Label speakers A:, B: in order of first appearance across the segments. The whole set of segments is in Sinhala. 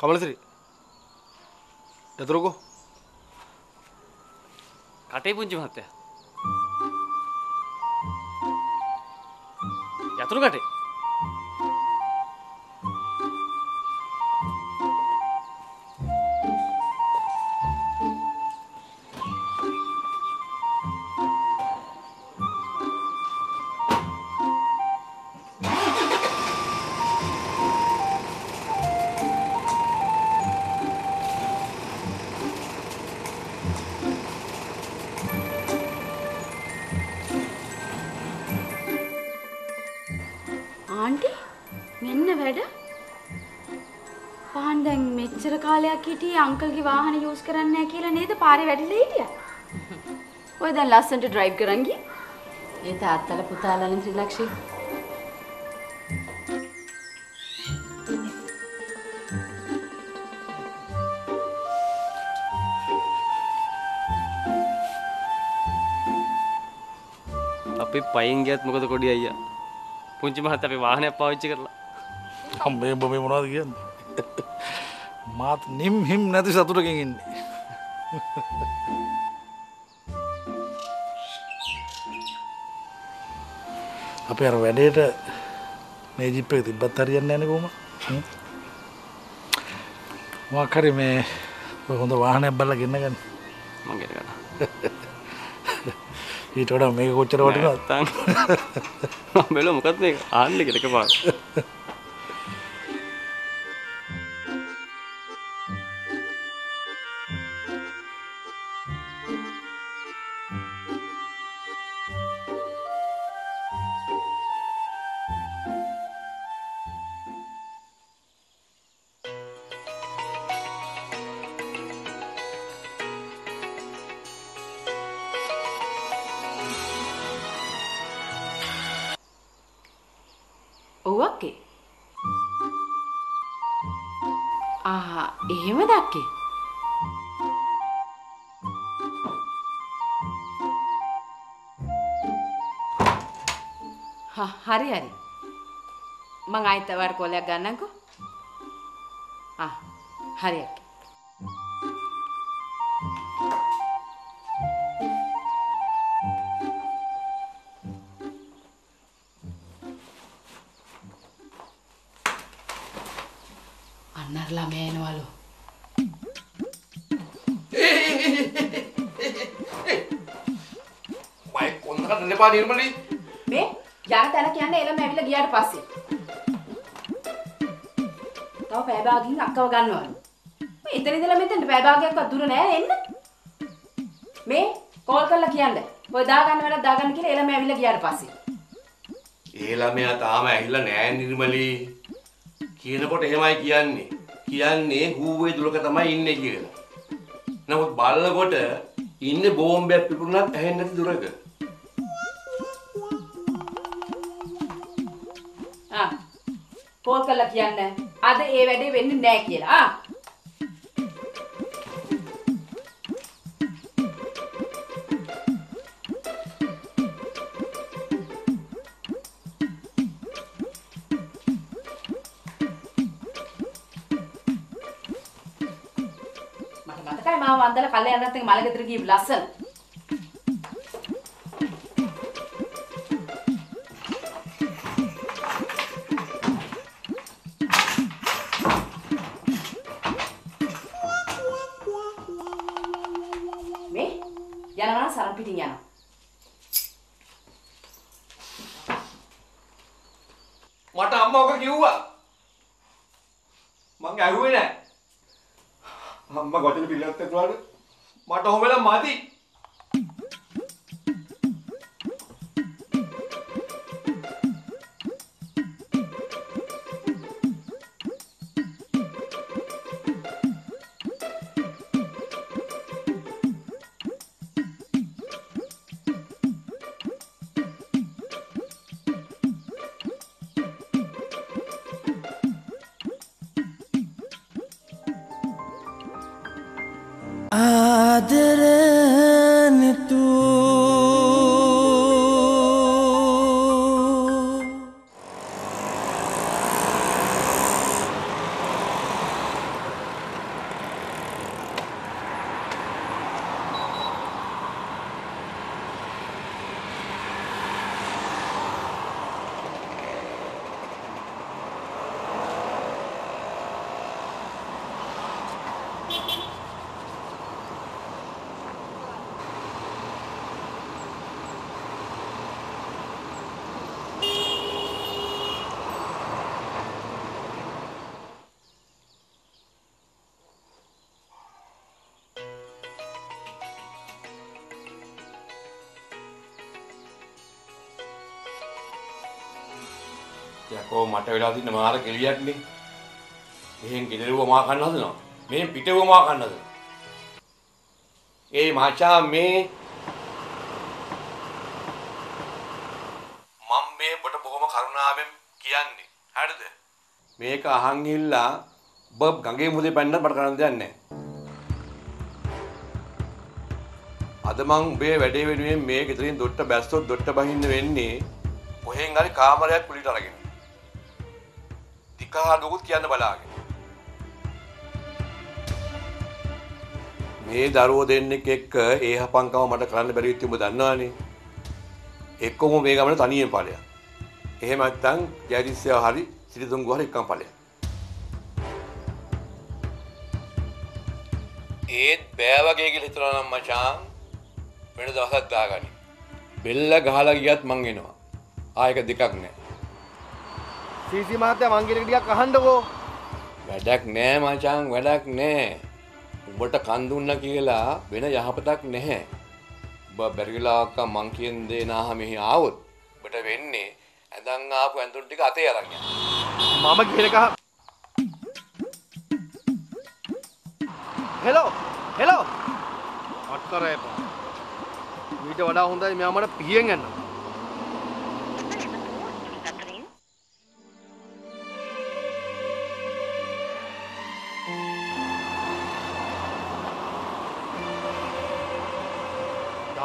A: කමලසිරි යතුරුකෝ
B: කටේ පුංචි මහත්තයා. යතුරු
C: පාන් දැන් මෙච්චර කාලයක් හිටියේ අංකල්ගේ වාහන යූස් කරන්නේ නැහැ කියලා නේද? පාරේ වැඩිලා හිටියා. ඔය දැන් ලස්සනට ඩ්‍රයිව් කරන් ගියේ. ඒ තාත්තලා පුතාලානේ ත්‍රිලක්ෂී.
B: අපි පයින් ගියත් මොකද කොඩි අයියා. පුංචි මහත්තයා අපි වාහනයක් පාවිච්චි කරලා.
D: අම්බේ උඹ මේ මොනවද කියන්නේ මාත් නිම් හිම් නැති සතුටකින් ඉන්නේ. අපි අර වැඩේට මේ ජිප් එක තිබ්බත් හරියන්නේ නැහැ කොහොම? මොකක් හරි මේ හොඳ වාහනයක් බලලා ගෙන්න ගන්න.
B: මං ගෙන ගන්න.
D: ඊට වඩා මේක කොච්චර වටිනවද?
B: මම බැලුවා මොකක්ද මේක ආන්නේ කියලා එකපාර.
C: ඔව් අක්කේ ආ එහෙමද අක්කේ හා හරි හරි. මං ආයෙත් තවර කෝලයක් ගන්නම්කෝ. ආ හරි
A: කන්න එපා නිර්මලී.
C: මේ යන තැන කියන්නේ එළම ඇවිල්ලා ගියාට පස්සේ. තව පෑ භාගකින් අක්කව ගන්නවලු මේ එතන ඉඳලා මෙතෙන්ට පෑ භාගයක්වත් දුර නෑ එන්න. මේ කෝල් කරලා කියන්න. ඔය දාගන්න වෙලක් දාගන්න කියලා එළම ඇවිල්ලා ගියාට පස්සේ.
A: ඒ ළමයා තාම ඇහිලා නෑ නිර්මලී. කියනකොට එහෙමයි කියන්නේ. කියන්නේ හූවේ දුලක තමයි ඉන්නේ කියලා. නමුත් බලනකොට ඉන්නේ බෝම්බයක් පිපුරුණත් ඇහෙන්නේ නැති දුරක
C: කෝල් කරලා කියන්න. අද ඒ වැඩේ වෙන්නේ නෑ කියලා. ආ. මට මතකයි මාව වන්දලා කල්යාණත් එක්ක මල ගෙදර ගිහින් ලස්සන
A: යකෝ මට වෙලා තින්න මාර කෙලියක්නේ. එහෙන් ගෙදරුව මා කන්න හදනවා. මේ පිටුව මා කන්න හදනවා. ඒ මචා මේ මම මේ ඔබට බොහොම කරුණාවෙන් කියන්නේ. හරිද? මේක අහන් ඉල්ලා ඔබ ගඟේ මුදේ පැන්නත් මට කරන්න දෙයක් නැහැ. අද මං උඹේ වැඩේ වෙනුවෙන් මේ ගෙදරින් දොට්ට බැස්සොත් දොට්ට බහින්න වෙන්නේ කොහෙන් හරි කාමරයක් කුලිට අරගෙන. ටිකහඩකුත් කියන්න බලාගෙන. මේ දරුවෝ දෙන්නෙක් එක්ක ඒ හපංකම මට කරන්න බැරි වෙච්ච උඹ දන්නවනේ. එක්කම මේ ගමන තනියෙන් ඵලයක්. එහෙම නැත්නම් ජයදිස්සව හරි සිරිතුංගු හරි එක්කම ඵලයක්. ඒත් බෑ වගේ කියලා හිතනවා නම් මචං වෙන දවසක් දාගනි. බෙල්ල ගහලා ගියත් මං එනවා. ආයක දෙකක් නෑ.
E: සීසි මහත්තයා මං කියන එක ටිකක් අහන්නකෝ.
A: වැඩක් නෑ මචං වැඩක් නෑ. උඹට කන් දුන්න කියලා වෙන යහපතක් නැහැ. ඔබ බැරිලාවක්ක මං කියන දේ නාහ මෙහි ආවොත් ඔබට වෙන්නේ ඇඳන් ආපු ඇඳුම් ටික අතේ අරන් යන්න.
E: මම කියන එක හෙලෝ හෙලෝ අත් කර එපා. ඊට වඩා හොඳයි මෙයා මට පිහියෙන් යන්න.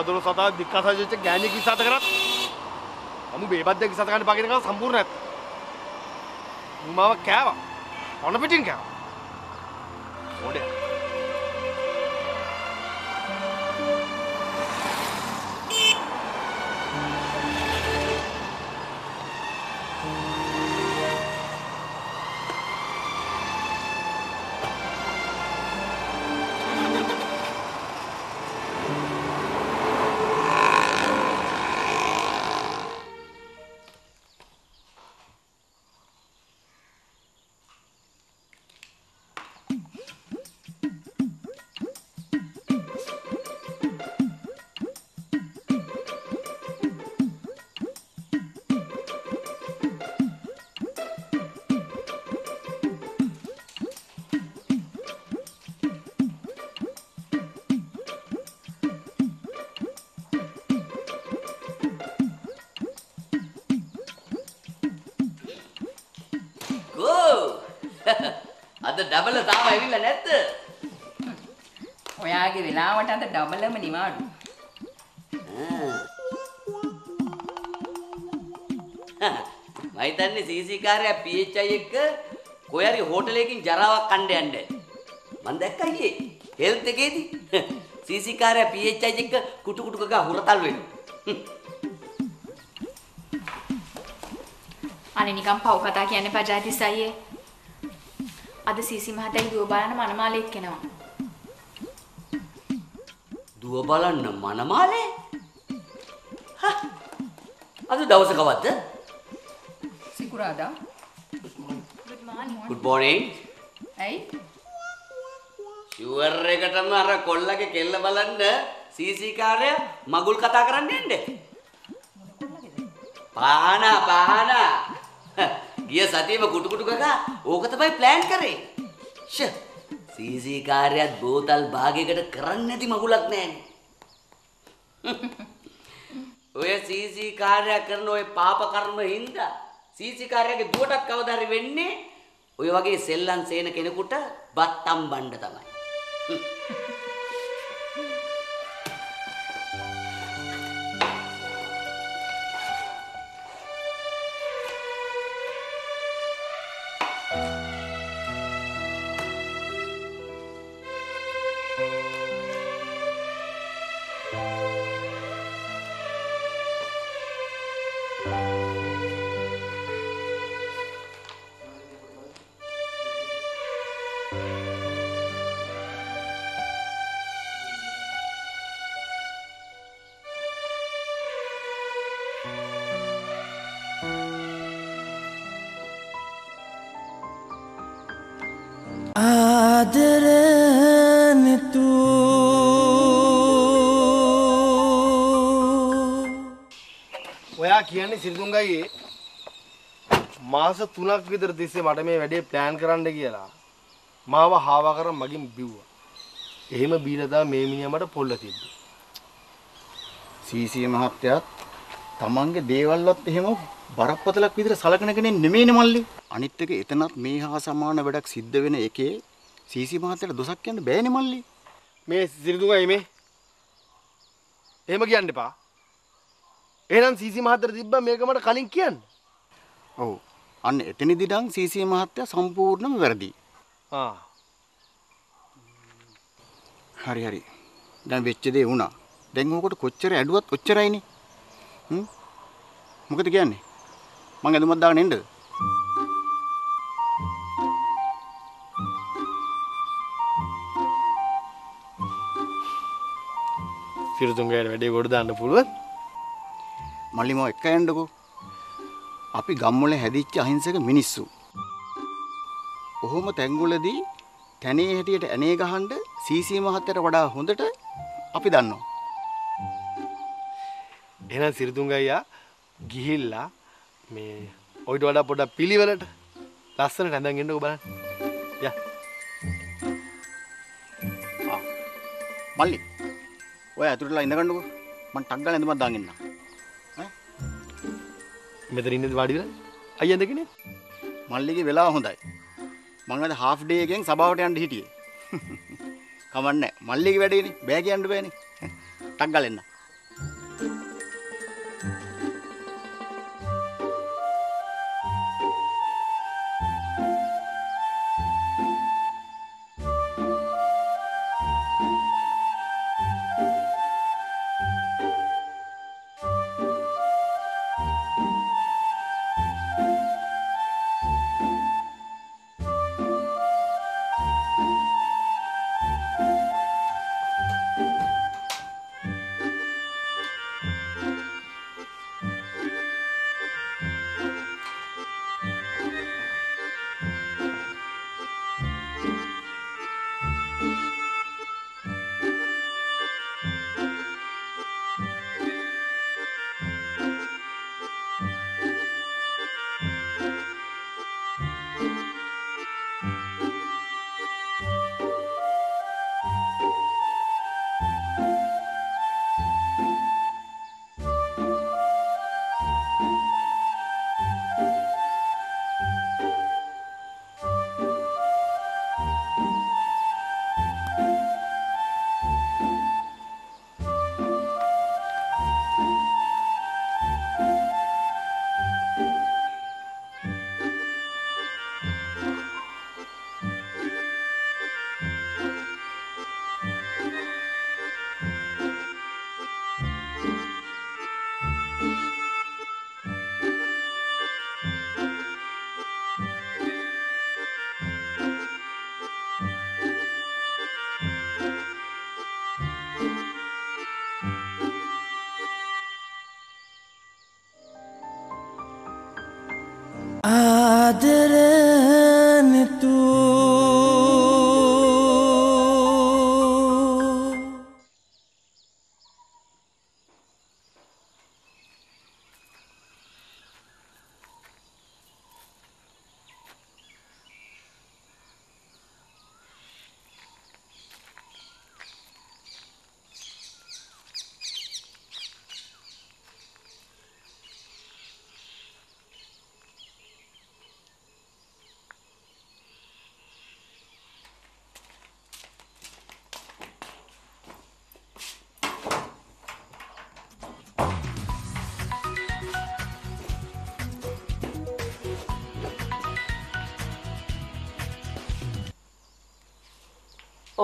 E: දහදුරු සතා දික්කසජච්ච ගෑණි කිසාත කරත් අමු බේබද්ද කිසාත ගන්න පගෙන කරලා සම්පූර්ණ නැත්. මාව කෑවා. ඔන පිටින් කෑවා.
F: ඩබල තාම ඇවිල්ලා නැද්ද?
C: ඔයාගේ වෙලාවට අද ඩබලම නිවාඩු.
F: මම හිතන්නේ CC කාර්යය PHI එක්ක කොයි හරි හෝටලයකින් ජරාවක් කණ්ඩ යන්න. මම දැක්කා ඊයේ හෙල්ත් එකේදී CC කාර්යය PHI එක්ක කුටු කුටු ගා හුරතල් වෙනවා.
G: අනේ නිකන් පව් කතා කියන්නේ පජාතිස් අයියේ. අද සීසි මහත්තයා දුව බලන්න මනමාලෙක් කෙනවා.
F: දුව බලන්න මනමාලේ? හා, අද දවස කවද්ද?
C: සිකුරාදා.
G: good morning.
F: good morning.
C: ඇයි?
F: ෂුවර් එකටම අර කොල්ලගේ කෙල්ල බලන්න CC කාර්යය මගුල් කතා කරන්න එන්නේ. පානා පානා. ගිය සතියේම කුටු කුටු කකා ඕක තමයි ප්ලෑන් කරේ. ෂ CC කාර්යයත් බෝතල් භාගයකට කරන්න නැති මගුලක් නැහැනේ. ඔය CC කාර්යය කරන ඔය පාප කර්ම හින්දා CC කාර්යයේ දුවටත් කවදා හරි වෙන්නේ ඔය වගේ සෙල්ලම් සේන කෙනෙකුට බත්තම් බණ්ඩ තමයි.
E: ඔයා කියන්නේ සිරිතුංගගේ මාස 3ක් විතර තිස්සේ මට මේ වැඩේ ප්ලෑන් කරන්න කියලා මාව හාවා කර මගින් බිව්වා. එහෙම බීලා තමයි මේ මිනිහා මට පොල්ල තිබ්බේ.
H: සීසී මහත්තයාත් තමන්ගේ දේවල්වත් එහෙම බරපතලක් විදිහට සලකන කෙනෙක් නෙමෙයිනේ මල්ලි. අනිත් එක එතනත් මේ හා සමාන වැඩක් සිද්ධ වෙන එකේ සීසී මහත්තයාට දොසක් කියන්න බෑනේ මල්ලි.
E: මේ සිරිතුංගයි මේ එහෙම කියන්න එපා. එහෙනම් සීසි මහත්තයට තිබ්බා මේක මට කලින් කියන්න.
H: ඔව්. අන්න එතනදී නම් සීසී මහත්තයා සම්පූර්ණයෙන්ම වැරදි.
E: ආ
H: හරි හරි. දැන් වෙච්ච දේ වුණා. දැන් ඕකට කොච්චර ඇඩුවත් ඔච්චරයිනේ. හ්ම්. මොකද කියන්නේ? මං ඇඳුමක් දාගෙන එන්නද?
E: සිරිතුංගයට වැඩේ ගොඩ දාන්න පුළුවන්.
H: මල්ලි මෝ එක්ක යන්නකෝ. අපි ගම්වල හැදිච්ච අහිංසක මිනිස්සු. ඔහොම තැංගුලදී තැනේ හැටියට ඇනේ ගහන්න සීසී මහත්තයට වඩා හොඳට අපි දන්නවා.
E: එහෙනම් සිරිතුංග අයියා ගිහිල්ලා මේ ඔයිට වඩා පොඩ්ඩක් පිළිවෙලට ලස්සනට ඇඳන් එන්නකෝ බලන්න. යා.
H: මල්ලි ඔය ඇතුළටලා ඉඳගන්නකෝ. මං ටක් ගාලා ඇඳුමක් දාගෙන ඉන්නම්.
E: මෙතන ඉන්නේ වාඩි වෙලා. අයියා දෙකනේ.
H: මල්ලිගේ වෙලාව හොඳයි. මං අද හාෆ් ඩේ එකෙන් සභාවට යන්න හිටියේ. කමන්නේ මල්ලිගේ වැඩේනේ. බෑ කියන්න බෑනේ. ටක් ගාලා එන්න.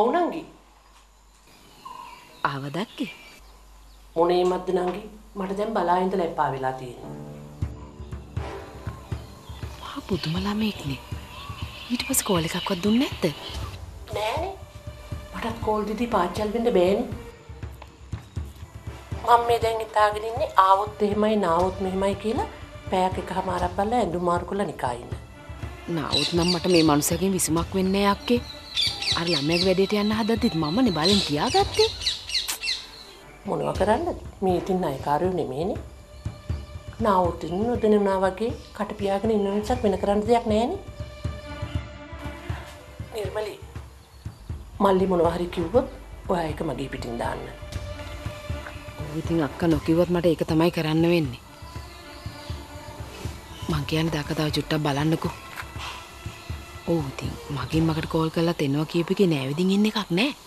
I: ඔව් නංගි.
C: ආව දැක්කේ?
I: මොනේ මද්ද නංගි? මට දැන් බලා ඉඳලා එපා වෙලා තියෙනවා.
C: මහා පුදුම ළමෙක්නේ. ඊට පස්සේ කෝල් එකක්වත් දුන්නේ නැද්ද?
I: නෑනේ. මටත් කෝල් දීදී පාච්චල් වෙන්න බෑනේ. මම මේ දැන් හිතාගෙන ඉන්නේ ආවොත් එහෙමයි නාවොත් මෙහෙමයි කියලා පැයක් එකමාරක් බලලා ඇඳුම් මාරු කරලා නිකා ඉන්න.
J: නවුත් නම් මට මේ මනුස්සයකින් විසුමක් වෙන්නේ නැහැ අක්කේ. අර ළමයාගේ වැඩේට යන්න හදද්දිත් මමනේ බලෙන් තියාගත්තේ.
I: මොනවා කරන්නද මේ ඉතින් අයකාරයෝ නෙමේනේ නාවුතින් නොදෙනුනා වගේ කටපියාගෙන ඉන්න නිසාක් වෙන කරන්න දෙයක් නෑනේ නිර්මලි මල්ලි මොනවා හරි කිව්වොත් ඔයා එක මගේ පිටින් දාන්න
J: ඔව් ඉතින් අක්කා නොකිව්වොත් මට ඒක තමයි කරන්න වෙන්නේ. මං කියන්නේ දාක තව චුට්ටක් බලන්නකෝ. ඔව් ඉතින් මගෙන් මකට කෝල් කරලා එනවා කියපේකේ නෑවිදින් ඉන්න එකක් නෑ.